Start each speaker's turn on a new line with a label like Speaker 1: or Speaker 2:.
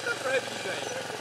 Speaker 1: sta bravina